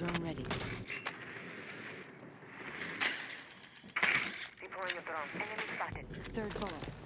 Drone ready. Deploying a drone. Enemy spotted. Third bullet.